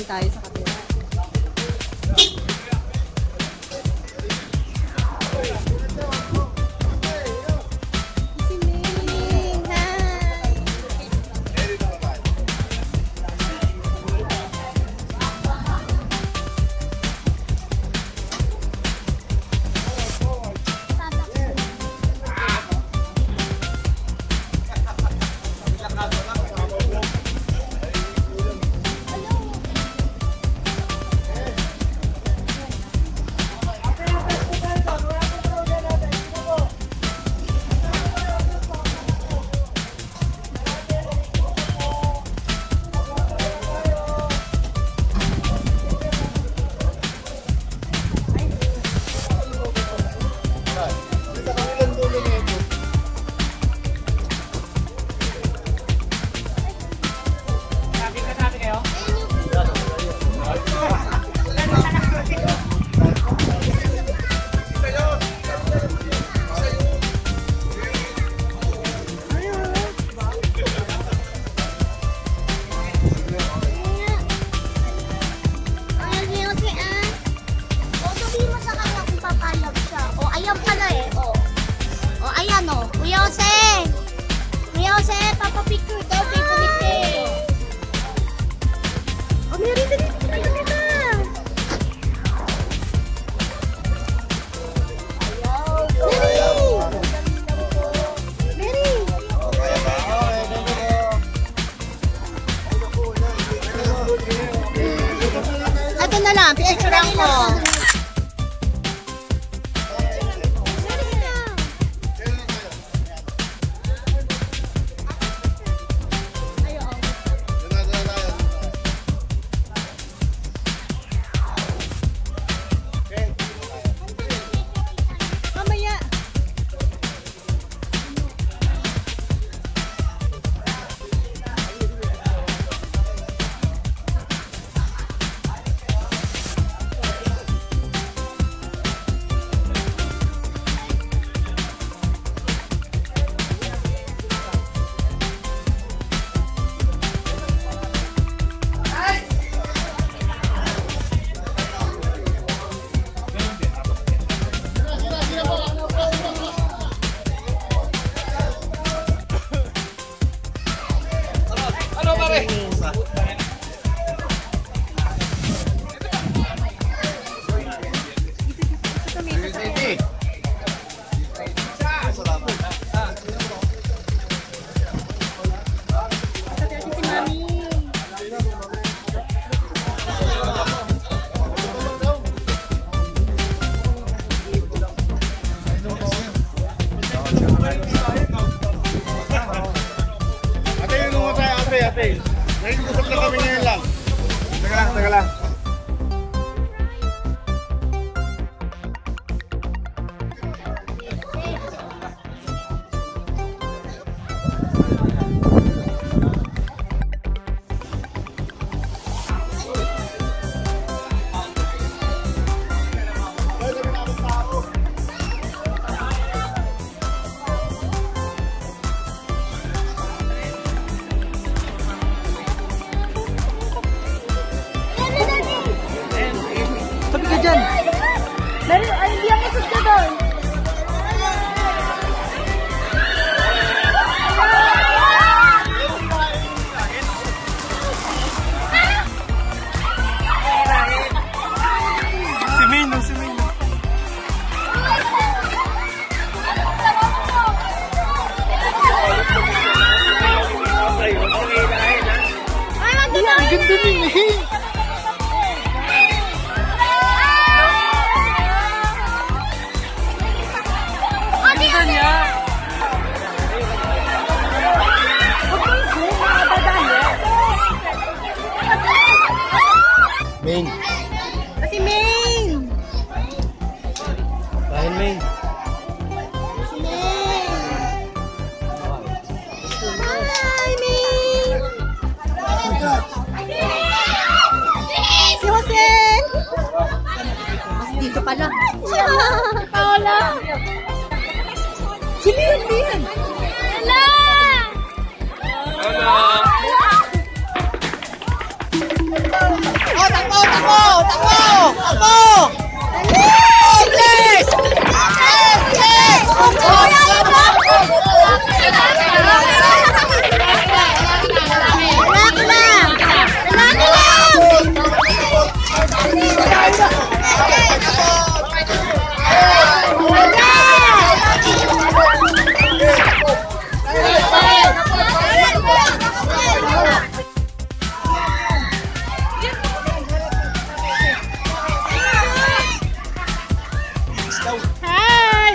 natin tayo sa 别吃两口。Ate, ngayon. Sabi ka dyan. Mary, ay, hindi ako sus ka doon. Si Mino, si Mino. Ay, Ang ganda din eh. Main. Si Ming! Dahil main. Hi, Ming! Si Jose! Mas dito pala. Paula. Si din! Hala. Hello. Oh, 뽀뽀! 안 돼! 안 돼! 안 돼!